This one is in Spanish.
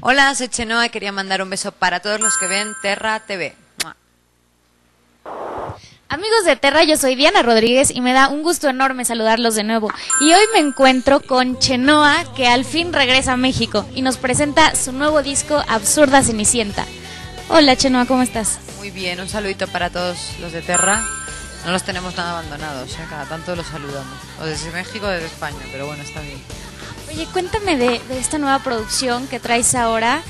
Hola, soy Chenoa y quería mandar un beso para todos los que ven Terra TV. Mua. Amigos de Terra, yo soy Diana Rodríguez y me da un gusto enorme saludarlos de nuevo. Y hoy me encuentro con Chenoa, que al fin regresa a México y nos presenta su nuevo disco Absurda Cenicienta. Hola Chenoa, ¿cómo estás? Muy bien, un saludito para todos los de Terra. No los tenemos nada abandonados, ¿eh? cada tanto los saludamos. O desde México o desde España, pero bueno, está bien. Oye, cuéntame de, de esta nueva producción que traes ahora.